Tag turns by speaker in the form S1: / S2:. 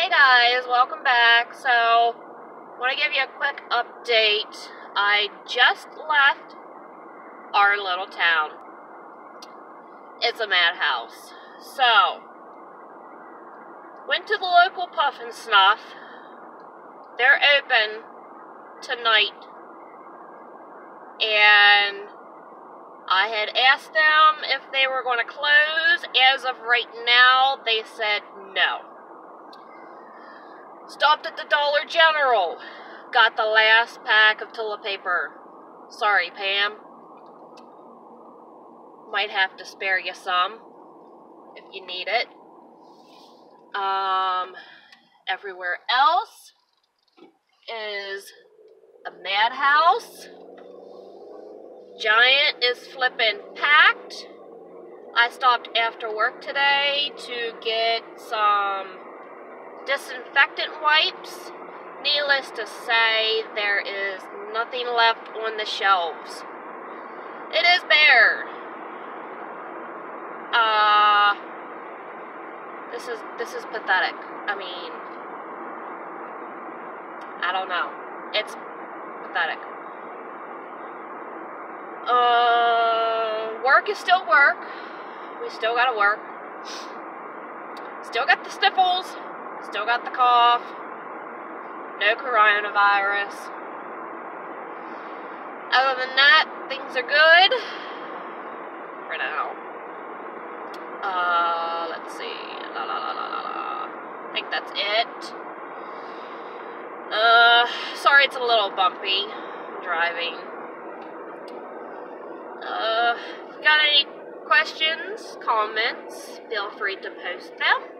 S1: Hey guys, welcome back. So, want to give you a quick update. I just left our little town. It's a madhouse. So, went to the local Puff and Snuff. They're open tonight. And I had asked them if they were going to close. As of right now, they said no. Stopped at the Dollar General. Got the last pack of toilet paper. Sorry, Pam. Might have to spare you some if you need it. Um, everywhere else is a madhouse. Giant is flipping packed. I stopped after work today to get some disinfectant wipes. Needless to say, there is nothing left on the shelves. It is bare. Uh, this is this is pathetic. I mean, I don't know. It's pathetic. Uh, work is still work. We still gotta work. Still got the sniffles. Still got the cough. No coronavirus. Other than that, things are good for now. Uh, let's see. La la la la la la. I think that's it. Uh, sorry it's a little bumpy driving. Uh, if you got any questions, comments, feel free to post them.